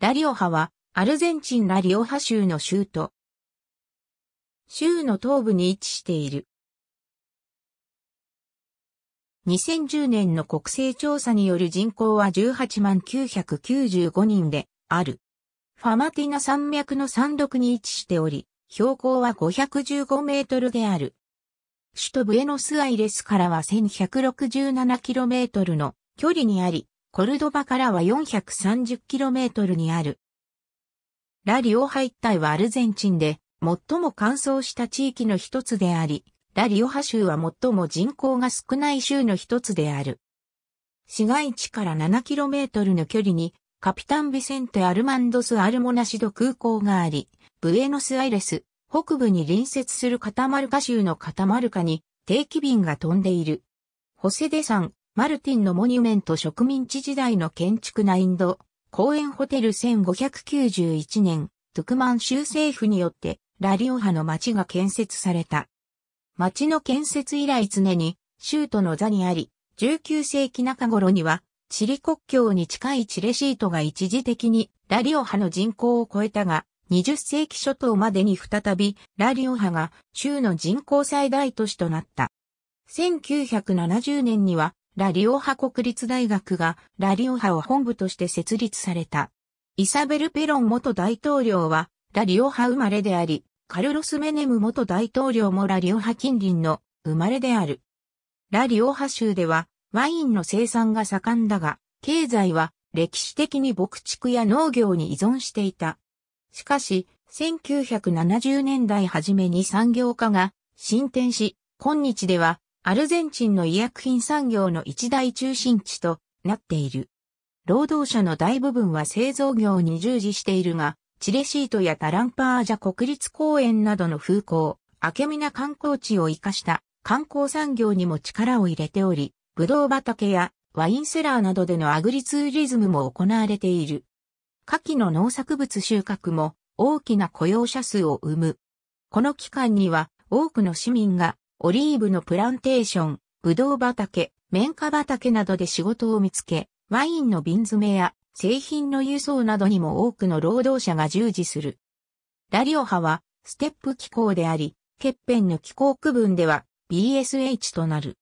ラリオハは、アルゼンチンラリオハ州の州都。州の東部に位置している。2010年の国勢調査による人口は18万995人である。ファマティナ山脈の山麓に位置しており、標高は515メートルである。首都ブエノスアイレスからは 1167km の距離にあり、コルドバからは 430km にある。ラリオハ一帯はアルゼンチンで最も乾燥した地域の一つであり、ラリオハ州は最も人口が少ない州の一つである。市街地から 7km の距離にカピタンビセンテ・アルマンドス・アルモナシド空港があり、ブエノスアイレス、北部に隣接するカタマルカ州のカタマルカに定期便が飛んでいる。ホセデ山、マルティンのモニュメント植民地時代の建築なインド、公園ホテル1591年、トゥクマン州政府によってラリオハの町が建設された。町の建設以来常に州都の座にあり、19世紀中頃にはチリ国境に近いチレシートが一時的にラリオハの人口を超えたが、20世紀初頭までに再びラリオハが州の人口最大都市となった。1970年にはラリオハ国立大学がラリオハを本部として設立された。イサベル・ペロン元大統領はラリオハ生まれであり、カルロス・メネム元大統領もラリオハ近隣の生まれである。ラリオハ州ではワインの生産が盛んだが、経済は歴史的に牧畜や農業に依存していた。しかし、1970年代初めに産業化が進展し、今日ではアルゼンチンの医薬品産業の一大中心地となっている。労働者の大部分は製造業に従事しているが、チレシートやタランパージャ国立公園などの風光、明けみな観光地を活かした観光産業にも力を入れており、ブドウ畑やワインセラーなどでのアグリツーリズムも行われている。夏季の農作物収穫も大きな雇用者数を生む。この期間には多くの市民がオリーブのプランテーション、ブドウ畑、綿花畑などで仕事を見つけ、ワインの瓶詰めや製品の輸送などにも多くの労働者が従事する。ラリオハはステップ気候であり、欠片の気候区分では BSH となる。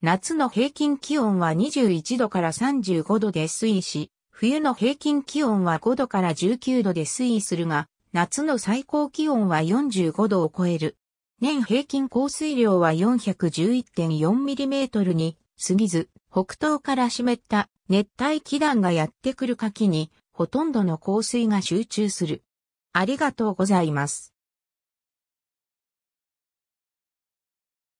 夏の平均気温は21度から35度で推移し、冬の平均気温は5度から19度で推移するが、夏の最高気温は45度を超える。年平均降水量は 411.4mm に過ぎず、北東から湿った熱帯気団がやってくる夏季に、ほとんどの降水が集中する。ありがとうございます。